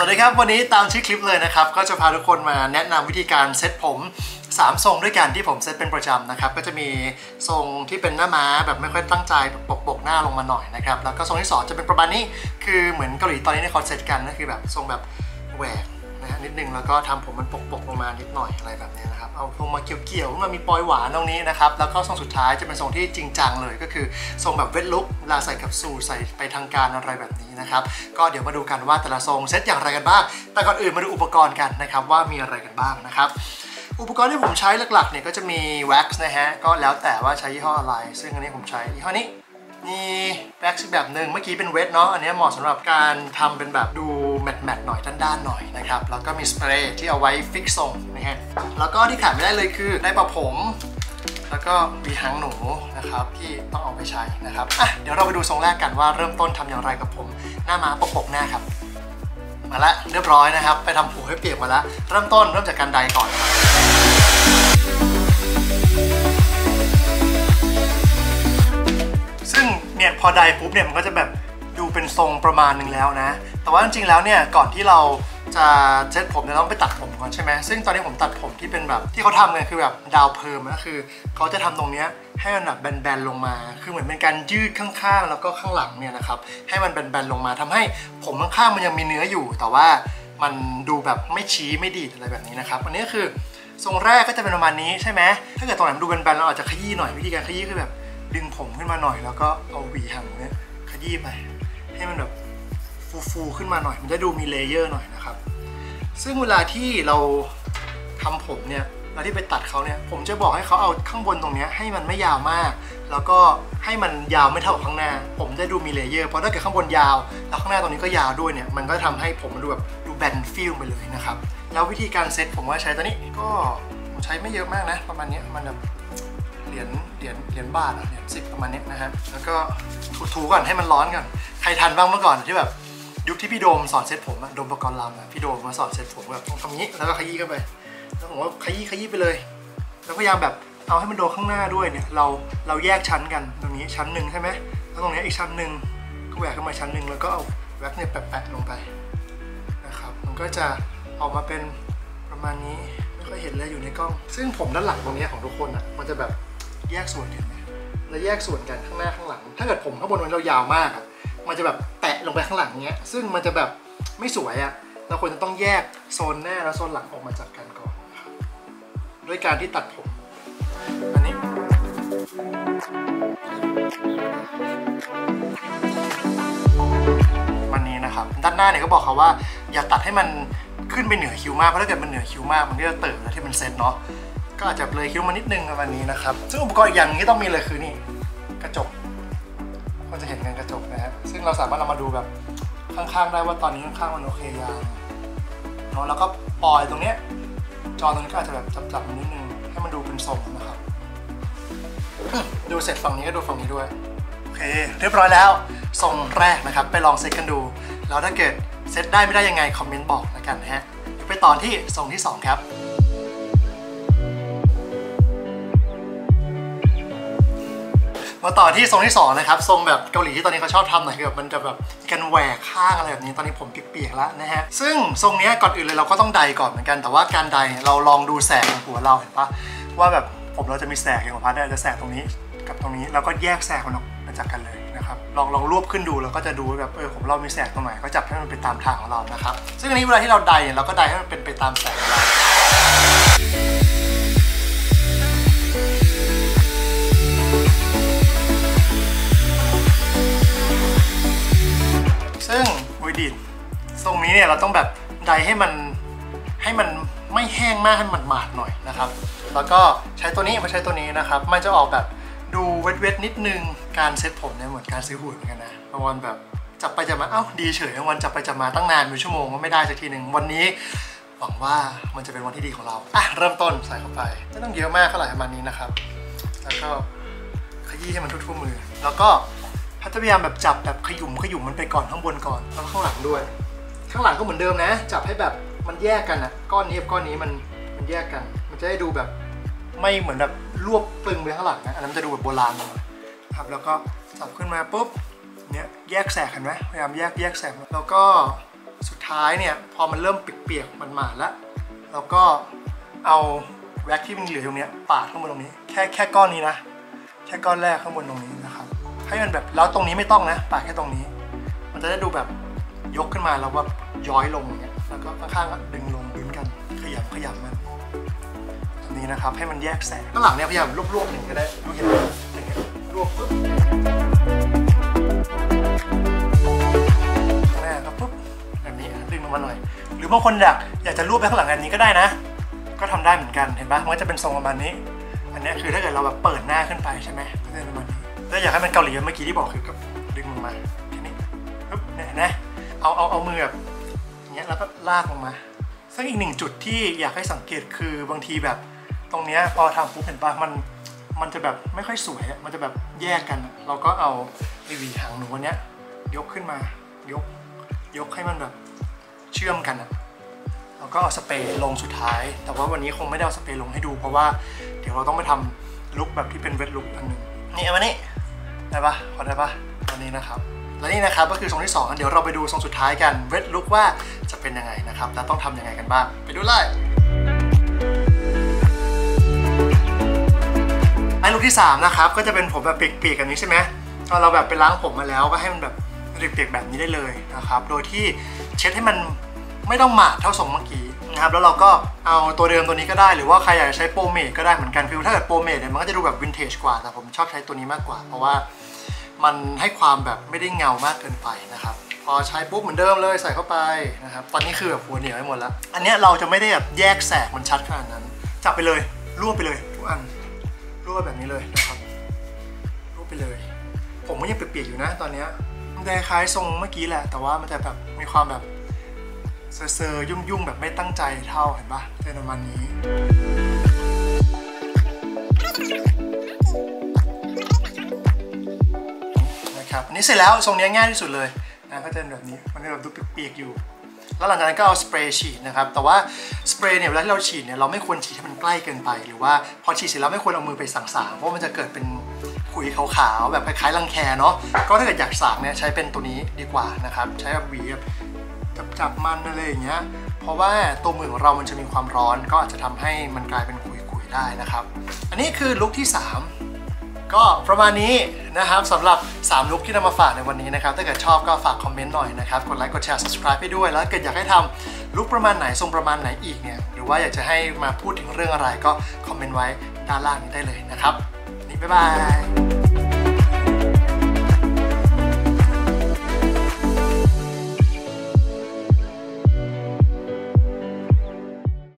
สวัสดีครับ วันนี้ตามชื่อคลิปเลยนะครับ ก็จะพาทุกคนมาแนะนำวิธีการเซตผม 3 ทรงด้วยกันที่ผมเซตเป็นประจำนะครับ ก็จะมีทรงที่เป็นหน้าม้าแบบไม่ค่อยตั้งใจแบบปกปกหน้าลงมาหน่อยนะครับ แล้วก็ทรงที่ 2 จะเป็นประมาณนี้ คือเหมือนเกาหลีตอนนี้ในคอนเซตกันก็คือแบบทรงแบบแหวก นะฮะนิดนึงแล้วก็ทำผมมันปกปกลงมานิดหน่อยอะไรแบบนี้นะครับเอาลงมาเกี่ยวๆขึ้นมามีปอยหวานตรงนี้นะครับแล้วก็ทรงสุดท้ายจะเป็นทรงที่จริงจังเลย ก็คือทรงแบบเวทลุกเวลาใส่กับสูใส่ไปทางการอะไรแบบนี้นะครับก็เดี๋ยวมาดูกันว่าแต่ละทรงเซตอย่างไรกันบ้าง แต่ก่อนอื่นมาดูอุปกรณ์กันนะครับว่ามีอะไรกันบ้างนะครับอุปกรณ์ที่ผมใช้หลักๆเนี่ยก็จะมีแว็กซ์นะฮะก็แล้วแต่ว่าใช้ยี่ห้ออะไร ซึ่งอันนี้ผมใช้ยี่ห้อนี้ มีแว็กซ์แบบหนึ่งเมื่อกี้เป็น wet เนาะอันนี้เหมาะสำหรับการทำเป็นแบบดู matte ๆหน่อยด้านๆหน่อยนะครับ แล้วก็มีสเปรย์ที่เอาไว้ fix ทรงนะฮะแล้วก็ที่ขาดไม่ได้เลยคือไดร์เป่าผมแล้วก็มีหางหนูนะครับที่ต้องเอาไปใช้นะครับอะเดี๋ยวเราไปดูทรงแรกกันว่าเริ่มต้นทำอย่างไรกับผม หน้าม้าปกปกหน้าครับ มาละเรียบร้อยนะครับ ไปทำผมให้เปียกมาล้วเริ่มต้นเริ่มจากการไดก่อน เนี่ยพอไดปุ๊บเนี่ยมันก็จะแบบดูเป็นทรงประมาณหนึ่งแล้วนะ แต่ว่าจริงๆแล้วเนี่ยก่อนที่เราจะเซ็ตผมเนี่ยต้องไปตัดผมก่อนใช่ไหมซึ่งตอนนี้ผมตัดผมที่เป็นแบบที่เขาทำกันคือแบบดาวเพิร์มก็คือเขาจะทำตรงเนี้ยให้มันแบบแบนๆลงมา คือเหมือนเป็นการยืดข้างๆ แล้วก็ข้างหลังเนี่ยนะครับให้มันแบนๆลงมาทำให้ผมข้างๆมันยังมีเนื้ออยู่ แต่ว่ามันดูแบบไม่ชี้ไม่ดีอะไรแบบนี้นะครับอันนี้ก็คือทรงแรกก็จะเป็นประมาณนี้ใช่ไหมถ้าเกิดตรงไหนมันดูแบนๆเราอาจจะขยี้หน่อยวิธีการขยี้คือแบบ ดึงผมขึ้นมาหน่อยแล้วก็เอาหวีหางเนี่ยขยี้ไป ให้มันแบบฟูๆขึ้นมาหน่อย มันจะดูมีเลเยอร์หน่อยนะครับ ซึ่งเวลาที่เราทำผมเนี่ยเวลาที่ไปตัดเขาเนี่ย ผมจะบอกให้เขาเอาข้างบนตรงเนี้ยให้มันไม่ยาวมาก แล้วก็ให้มันยาวไม่เท่ากับข้างหน้า ผมได้ดูมี layer เพราะถ้าเกิดข้างบนยาว แล้วข้างหน้าตรงนี้ก็ยาวด้วยเนี่ย มันก็ทำให้ผมมันดูแบบดูแบนฟีบไปเลยนะครับ แล้ววิธีการเซ็ตผมว่าใช้ตัวนี้ก็ผมใช้ไม่เยอะมากนะ ประมาณเนี้ยมันแบบ เหรียญเหรียญเหรียญบาทเหรียญสิบประมาณนี้นะฮะแล้วก็ถูๆก่อนให้มันร้อนก่อนใครทันบ้างเมื่อก่อนที่แบบยุคที่พี่โดมสอนเซตผมอะโดมปกรณ์ลัมอะพี่โดมมาสอนเซตผมแบบต้องทำงี้แล้วก็ขยี้เข้าไป แล้วผมว่าขยี้ขยี้ไปเลย แล้วพยายามแบบเอาให้มันโดนข้างหน้าด้วยเนี่ยเราเราแยกชั้นกันตรงนี้ชั้นหนึ่งใช่ไหมแล้วตรงนี้อีกชั้นหนึ่งก็แหวกขึ้นมาชั้นหนึ่งแล้วก็เอาแว็กเนี่ยแปะๆลงไปนะครับมันก็จะออกมาเป็นประมาณนี้ไม่ค่อยเห็นเลยอยู่ในกล้อง ซึ่งผมด้านหลังตรงนี้ของทุกคนอะมันจะแบบ แยกส่วนกันไหมแล้วแยกส่วนกันข้างหน้าข้างหลัง ถ้าเกิดผมข้างบนมันเรายาวมากอะมันจะแบบแปะลงไปข้างหลังเนี้ย ซึ่งมันจะแบบไม่สวยอะเราควรจะต้องแยกโซนหน้าและโซนหลังออกมาจากกันก่อนด้วยการที่ตัดผมอันนี้วันนี้นะครับ ด้านหน้าเนี่ยก็บอกเขาว่า อย่าตัดให้มันขึ้นไปเหนือคิ้วมากเพราะถ้าเกิดมันเหนือคิ้วมากมันก็จะเติมแล้วที่มันเซ็ตเนาะ ก็อาจจะเลยคิ้วมานิดนึงวันนี้นะครับ ซึ่งอุปกรณ์อีกอย่างที่ต้องมีเลยคือนี่กระจกก็จะเห็นกันกระจกนะฮะซึ่งเราสามารถเอามาดูแบบข้างๆได้ว่าตอนนี้ข้างๆมันโอเคยังเนาะแล้วก็ปล่อยตรงเนี้ยจอตรงนี้ก็อาจจะแบบจับๆมันนิดนึงให้มันดูเป็นทรงนะครับ ดูเสร็จฝั่งนี้ก็ดูฝั่งนี้ด้วยโอเคเรียบร้อยแล้วทรงแรกนะครับ ไปลองเซตกันดู แล้วถ้าเกิดเซตได้ไม่ได้ยังไงคอมเมนต์บอกแล้วกันนะฮะไปตอนที่ทรงที่ 2 ครับ มาต่อที่ทรงที่2นะครับทรงแบบเกาหลีที่ตอนนี้เขาชอบทำหน่อยคือแบบมันจะแบบการแหวกข้างอะไรแบบนี้ตอนนี้ผมเปียกๆแล้วนะฮะซึ่งทรงนี้ก่อนอื่นเลยเราก็ต้องไดก่อนเหมือนกัน แต่ว่าการไดเราลองดูแสงของหัวเราเห็นปะว่าแบบผมเราจะมีแสงอย่างของพัดเนี่ยจะแสงตรงนี้กับตรงนี้แล้วก็แยกแสงมันออกมาจากกันเลยนะครับลองลองรวบขึ้นดูแล้วก็จะดูว่าแบบเออผมเรามีแสงตรงไหนก็จับให้มันเป็นตามทางของเรานะครับซึ่งอันนี้เวลาที่เราไดเนี่ยเราก็ไดให้มันเป็นไปตามแสงของเรา ซึ่งวิดิตทรงนี้เนี่ยเราต้องแบบไดให้มันให้มันไม่แห้งมากให้มันหมาดๆหน่อยนะครับ แล้วก็ใช้ตัวนี้มาใช้ตัวนี้นะครับ มันจะออกแบบดูเวทๆนิดนึง การเซ็ตผมเนี่ยเหมือนการซื้อหุ่นเหมือนกันนะบางวันแบบจับไปจับมา เอ้าดีเฉยบางวันจับไปจับมาตั้งนานเป็นชั่วโมงก็ไม่ได้สักทีหนึ่งวันนี้หวังว่ามันจะเป็นวันที่ดีของเรา อะ เริ่มต้นใส่เข้าไป ไม่ต้องเยอะมากเท่าไหร่ประมาณนี้นะครับ แล้วก็ขยี้ให้มันทั่วๆมือ แล้วก็ พัฒพยายามแบบจับแบบขยุมขยุมมันไปก่อนข้างบนก่อนแล้วข้างหลังด้วย ข้างหลังก็เหมือนเดิมนะ จับให้แบบมันแยกกันอะก้อนนี้กับก้อนนี้มันมันแยกกัน มันจะได้ดูแบบไม่เหมือนแบบรวบปึงไปข้างหลังนะอันนั้นจะดูแบบโบราณหน่อยครับแล้วก็จับขึ้นมาปุ๊บเนี่ยแยกแสกเห็นไหมพยายามแยกแยกแสกแล้วก็สุดท้ายเนี่ยพอมันเริ่มเปียกๆมันหมาดแล้วเราก็เอาแว็กที่มันเหลือตรงเนี้ยปาดข้างบนตรงนี้ แค่แค่ก้อนนี้นะ แค่ก้อนแรกข้างบนตรงนี้ ให้มันแบบแล้วตรงนี้ไม่ต้องนะปาดแค่ตรงนี้ มันจะได้ดูแบบยกขึ้นมาแล้วแบบย้อยลงเงี้ยแล้วก็ข้างๆดึงลงดึงกันขยำขยำมันแบบนี้นะครับให้มันแยกแสงข้างหลังเนี่ยพยายามรวบๆหนึ่งก็ได้ดูเห็นไหมอย่างนี้รวบปุ๊บข้างหน้าก็ปุ๊บแบบนี้ดึงลงมาหน่อย หรือบางคนอยากอยากจะรวบไปข้างหลังอันนี้ก็ได้นะ ก็ทำได้เหมือนกันเห็นปะมันก็จะเป็นทรงประมาณนี้ อันนี้คือถ้าเกิดเราแบบเปิดหน้าขึ้นไปใช่ไหมก็จะเป็นประมาณนี้ ถ้าอยากให้มันเกาหลีเมื่อกี้ที่บอกคือก็ดึงลงมาแค่นี้ปึ๊บเนี่ยนะเอาเอาเอามือแบบอย่างเงี้ยแล้วก็ลากลงมาซึ่งอีกหนึ่งจุดที่อยากให้สังเกตคือบางทีแบบ ตรงเนี้ยพอทำปุ๊บเห็นปะมันมันจะแบบไม่ค่อยสวยมันจะแบบแยกกัน เราก็เอาไอวีหางหนูอันเนี้ยยกขึ้นมายกยกให้มันแบบเชื่อมกันอะแล้วก็เอาสเปรย์ลงสุดท้าย แต่ว่าวันนี้คงไม่ได้เอาสเปรย์ลงให้ดู เพราะว่าเดี๋ยวเราต้องไปทำลุคแบบที่เป็นเวทลุคอันหนึงนี่เอามานี่ ได้ปะพอได้ปะวันนี้นะครับ และนี่นะครับก็คือทรงที่2เดี๋ยวเราไปดูทรงสุดท้ายกันเวทลุคว่าจะเป็นยังไงนะครับและต้องทำยังไงกันบ้าง ไปดูเลยไอ้ลุคที่3นะครับก็จะเป็นผมแบบเปียกๆกันนี้ใช่ไหมพอเราแบบไปล้างผมมาแล้วก็ให้มันแบบเปียกๆแบบนี้ได้เลยนะครับ โดยที่เช็ดให้มันไม่ต้องหมาดเท่าทรงเมื่อกี้ นะครับแล้วเราก็เอาตัวเดิมตัวนี้ก็ได้หรือว่าใครอยากจะใช้โปรเมดก็ได้เหมือนกันคือถ้าเกิดโปรเมดเนี่ยมันก็จะดูแบบวินเทจกว่าแต่ผมชอบใช้ตัวนี้มากกว่า เพราะว่ามันให้ความแบบไม่ได้เงามากเกินไปนะครับพอใช้ปุ๊บเหมือนเดิมเลยใส่เข้าไปนะครับตอนนี้คือแบบหัวเหนียวไปหมดแล้ว อันนี้เราจะไม่ได้แบบแยกแสกมันชัดขนาดนั้น จับไปเลยรวบไปเลยทุกอันรวบแบบนี้เลยนะครับรวบไปเลย ผมก็ยังเปียกๆอยู่นะ ตอนเนี้ยมันจะคล้ายทรงเมื่อกี้แหละ แต่ว่ามันจะแบบมีความแบบ เซอร์ๆยุ่งแบบไม่ตั้งใจเท่าเห็นปะเป็นประมาณนี้ นะครับอันนี้เสร็จแล้วทรงนี้ง่ายที่สุดเลยนะก็จะเป็นแบบนี้มันก็แบบดูเปียกๆอยู่ แล้วหลังจากนั้นก็เอาสเปรย์ฉีดนะครับ แต่ว่าสเปรย์เนี่ยเวลาที่เราฉีดเนี่ยเราไม่ควรฉีดให้มันใกล้เกินไป หรือว่าพอฉีดเสร็จแล้วไม่ควรเอามือไปสางๆเพราะมันจะเกิดเป็นขุยขาวๆแบบคล้ายๆรังแคเนาะก็ถ้าเกิดอยากสางเนี่ยใช้เป็นตัวนี้ดีกว่านะครับใช้แบบหวีแบบ จับจับมันอะไรอย่างเงี้ย เพราะว่าตัวมือของเรามันจะมีความร้อน ก็อาจจะทำให้มันกลายเป็นขุยๆได้นะครับ อันนี้คือลุคที่ 3 ก็ประมาณนี้นะครับสำหรับ 3 ลุคที่นำมาฝากในวันนี้นะครับ ถ้าเกิดชอบก็ฝากคอมเมนต์หน่อยนะครับ กดไลค์กดแชร์ subscribe ไปด้วย แล้วเกิดอยากให้ทำลุคประมาณไหนทรงประมาณไหนอีกเนี่ยหรือว่าอยากจะให้มาพูดถึงเรื่องอะไรก็คอมเมนต์ไว้ด้านล่างนี้ได้เลยนะครับนี่บ๊ายบาย